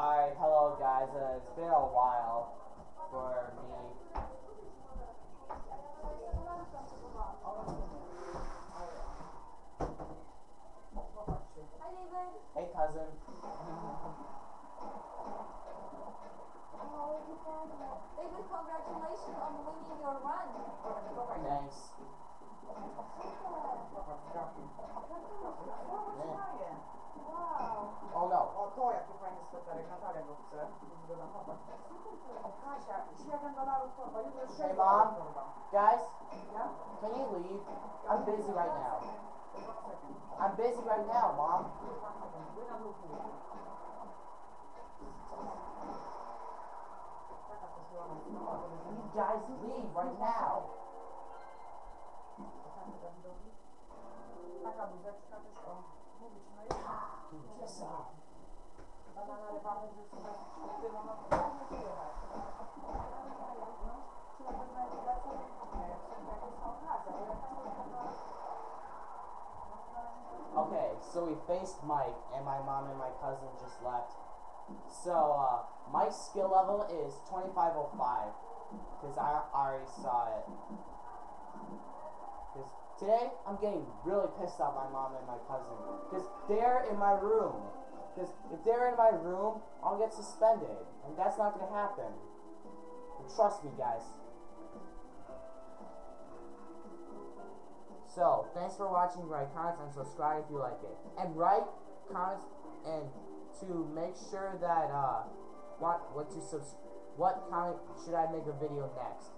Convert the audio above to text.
Alright, hello guys. Uh, it's been a while for me. Hey cousin. David, congratulations on winning your run. Thanks. Hey, Mom. Guys, can you leave? I'm busy right now. I'm busy right now, mom. You guys leave right now. Taka Dawidowi. Okay, so we faced Mike, and my mom and my cousin just left. So, uh, Mike's skill level is 2505, because I already saw it. Because today, I'm getting really pissed off my mom and my cousin, because they're in my room. Because if they're in my room, I'll get suspended, and that's not to happen. Trust me, guys. So, thanks for watching. Write comments and subscribe if you like it. And write comments and to make sure that uh what what to subs what comment should I make a video next.